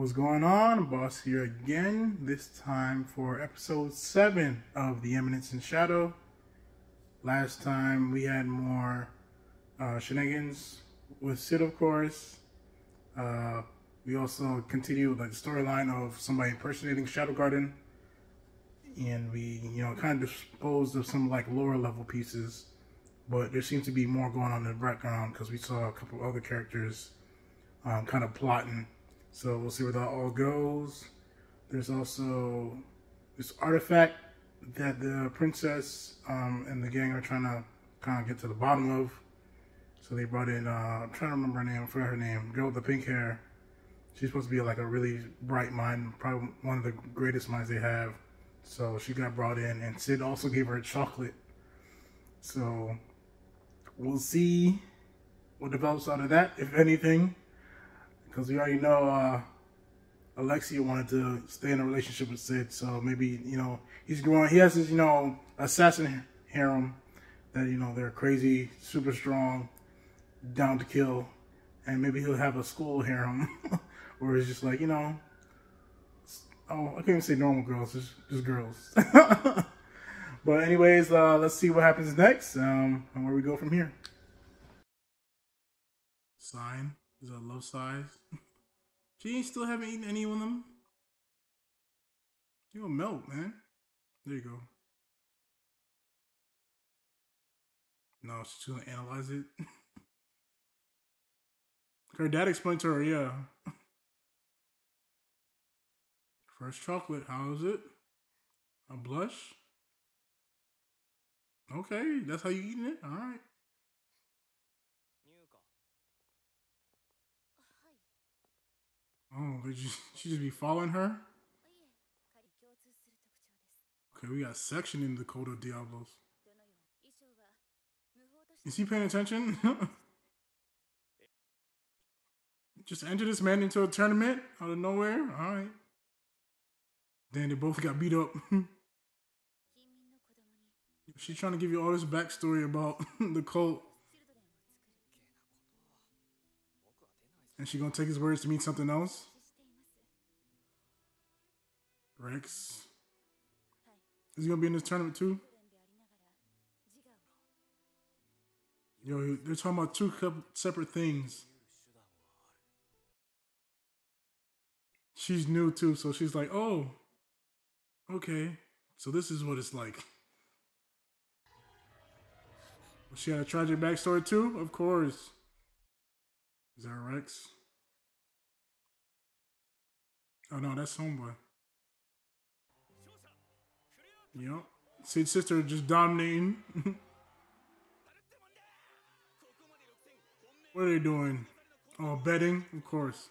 What's going on? Boss here again, this time for episode 7 of The Eminence in Shadow. Last time we had more uh, shenanigans with Cid, of course. Uh, we also continued like the storyline of somebody impersonating Shadow Garden. And we, you know, kind of disposed of some like lower level pieces. But there seems to be more going on in the background because we saw a couple other characters um, kind of plotting. So we'll see where that all goes. There's also this artifact that the princess um, and the gang are trying to kind of get to the bottom of. So they brought in, uh, I'm trying to remember her name, I forgot her name, girl with the pink hair. She's supposed to be like a really bright mind, probably one of the greatest minds they have. So she got brought in, and Cid also gave her chocolate. So we'll see what develops out of that, if anything. Because we already know uh, Alexia wanted to stay in a relationship with Cid, so maybe, you know, he's growing. He has his you know, assassin harem that, you know, they're crazy, super strong, down to kill. And maybe he'll have a school harem where it's just like, you know, oh, I can't even say normal girls, just, just girls. but anyways, uh, let's see what happens next um, and where we go from here. Sign. Is that low size? She still haven't eaten any of them. You gonna melt, man. There you go. No, she's gonna analyze it. her dad explained to her, yeah. First chocolate, how is it? A blush? Okay, that's how you eating it? Alright. Oh, did you, she just be following her? Okay, we got section in the Code of Diablos. Is he paying attention? just enter this man into a tournament out of nowhere? Alright. Then they both got beat up. She's trying to give you all this backstory about the cult. And she gonna take his words to mean something else? Rex. Is he gonna be in this tournament too? Yo, they're talking about two separate things. She's new too, so she's like, oh, okay. So this is what it's like. She had a tragic backstory too? Of course. Is that Rex? Oh no, that's Homeboy. Yep. Cid's sister just dominating. what are they doing? Oh, betting? Of course.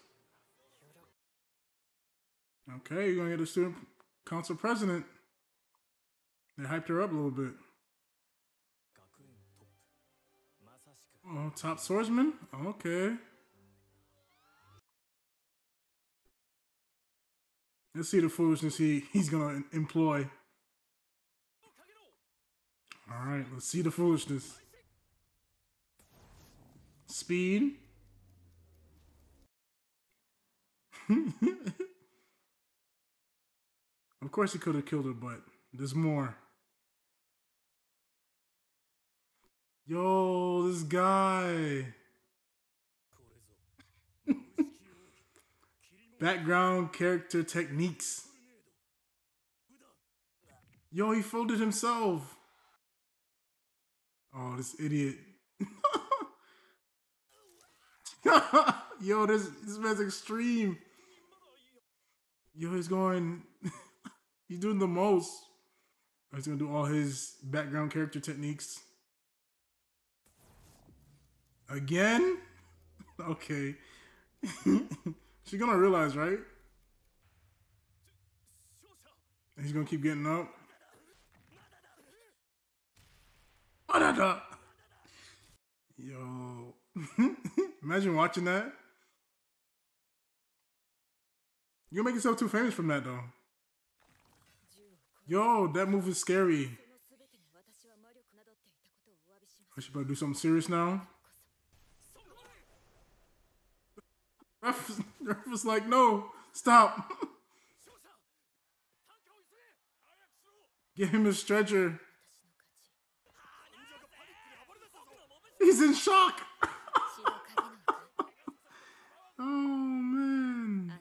Okay, you're gonna get a student council president. They hyped her up a little bit. Oh, top swordsman? Okay. Let's see the foolishness he, he's gonna employ. Alright, let's see the foolishness. Speed. of course he could have killed her, but there's more. Yo, this guy. Background character techniques. Yo, he folded himself. Oh, this idiot. Yo, this this man's extreme. Yo, he's going. he's doing the most. Oh, he's gonna do all his background character techniques. Again? Okay. She's gonna realize, right? he's gonna keep getting up. Yo. Imagine watching that. You'll make yourself too famous from that though. Yo, that move is scary. I should probably do something serious now. Ref, ref was like, no, Stop. Get him a stretcher. He's in shock. oh man.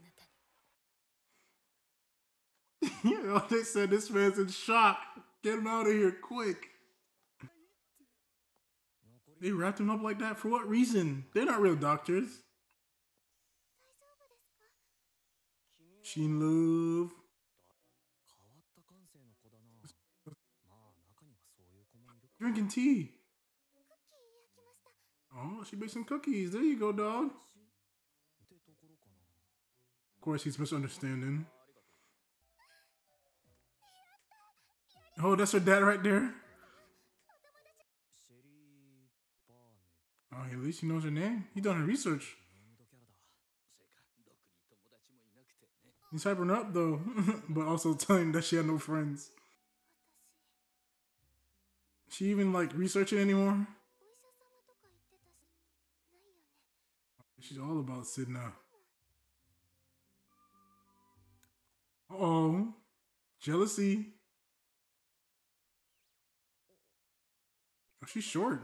you Yeah, they said this man's in shock. Get him out of here quick. They wrapped him up like that for what reason? They're not real doctors. Shin Love. Drinking tea. Oh, she baked some cookies. There you go, dog. Of course, he's misunderstanding. Oh, that's her dad right there. Oh, at least he knows her name. He done her research. He's hyping her up though, but also telling that she had no friends. She even like researching anymore? She's all about now. Uh oh, jealousy. Oh, she's short.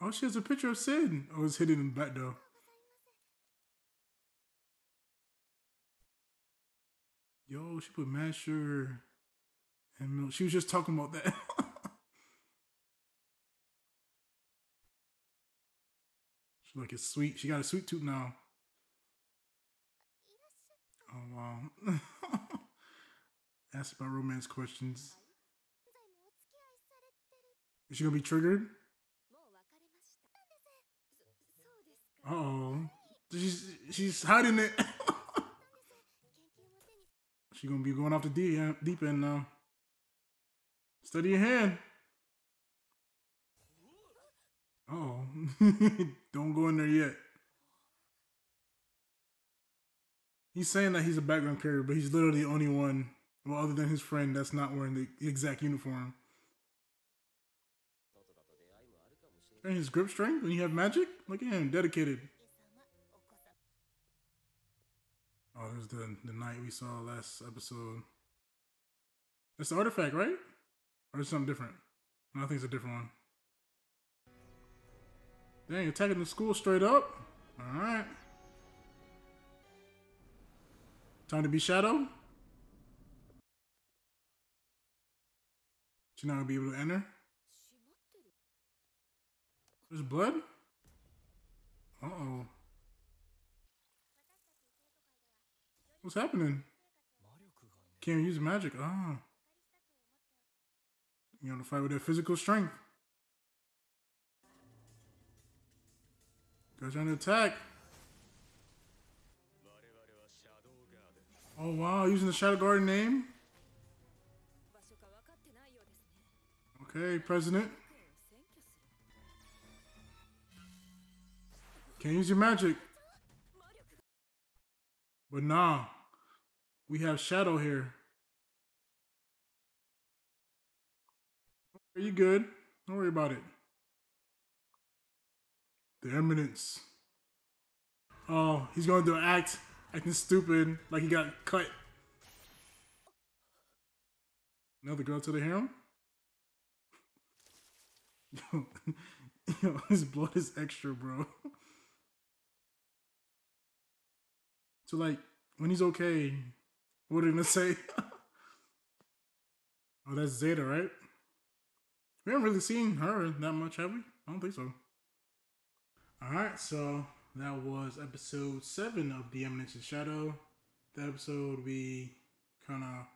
Oh, she has a picture of Cid. Oh, it's hidden in the back though. Yo, she put mad sugar and milk. She was just talking about that. like, it's sweet. She got a sweet tooth now. Oh, wow. Ask about romance questions. Is she gonna be triggered? Oh. She's she's hiding it. she gonna be going off the deep end, now. Steady your hand. Oh, don't go in there yet. He's saying that he's a background character, but he's literally the only one, well, other than his friend, that's not wearing the exact uniform. And his grip strength when you have magic? Look at him, dedicated. Oh, there's the the knight we saw last episode. That's the artifact, right? Or is something different? No, I think it's a different one. Dang, attacking the school straight up. Alright. Time to be Shadow. She's not gonna be able to enter. There's blood? Uh oh. What's happening? Can't use magic. Ah. You want to fight with their physical strength. Go trying to attack. Oh wow, using the Shadow Guard name? Okay, President. Can't use your magic. But nah, we have Shadow here. Are you good? Don't worry about it. The Eminence. Oh, he's going to act acting stupid, like he got cut. Another girl to the harem? Yo, yo, his blood is extra, bro. So like when he's okay, what are you gonna say? oh, that's Zeta, right? We haven't really seen her that much, have we? I don't think so. Alright, so that was episode seven of The Eminence in Shadow. That episode we kinda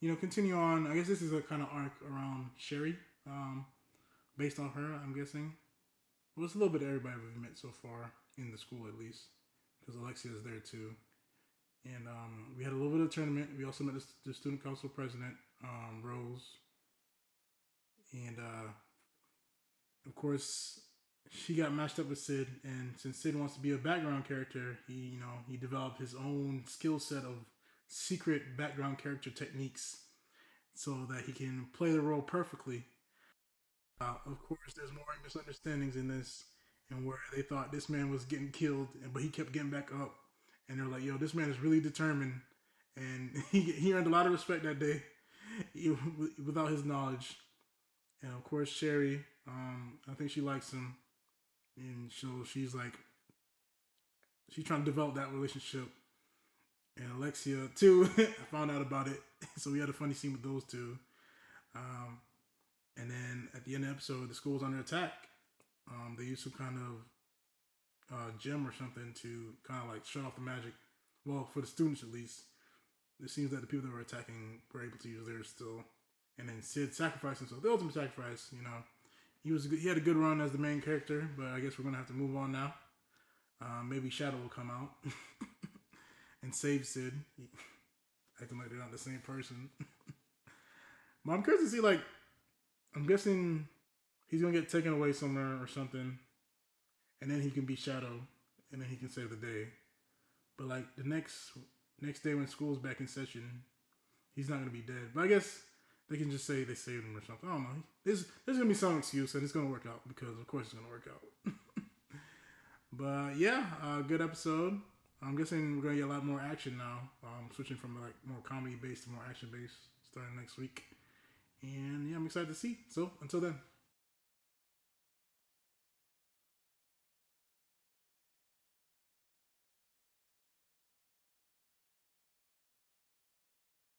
you know, continue on. I guess this is a kind of arc around Sherry, um, based on her, I'm guessing. Well, it's a little bit of everybody we've met so far in the school, at least because Alexia is there too. And um, we had a little bit of tournament. We also met the, the student council president, um, Rose. And uh, of course, she got matched up with Cid. And since Cid wants to be a background character, he, you know, he developed his own skill set of secret background character techniques so that he can play the role perfectly. Uh, of course, there's more misunderstandings in this and where they thought this man was getting killed, but he kept getting back up, and they're like, "Yo, this man is really determined," and he he earned a lot of respect that day, without his knowledge. And of course, Sherry, um, I think she likes him, and so she's like, she's trying to develop that relationship. And Alexia too, found out about it, so we had a funny scene with those two. Um, and then at the end of the episode, the school's under attack. Um, they use some kind of uh, gem or something to kind of like shut off the magic. Well, for the students at least. It seems that the people that were attacking were able to use theirs still. And then Cid sacrificed himself. The ultimate sacrifice, you know. He was good, he had a good run as the main character, but I guess we're gonna have to move on now. Uh, maybe Shadow will come out and save Cid, acting like they're not the same person. but I'm curious to see like I'm guessing he's gonna get taken away somewhere or something, and then he can be Shadow, and then he can save the day. But like the next next day when school's back in session, he's not gonna be dead. But I guess they can just say they saved him or something. I don't know. There's there's gonna be some excuse, and it's gonna work out because of course it's gonna work out. but yeah, uh, good episode. I'm guessing we're gonna get a lot more action now. Um, switching from like more comedy based to more action based starting next week. And yeah, I'm excited to see. So until then.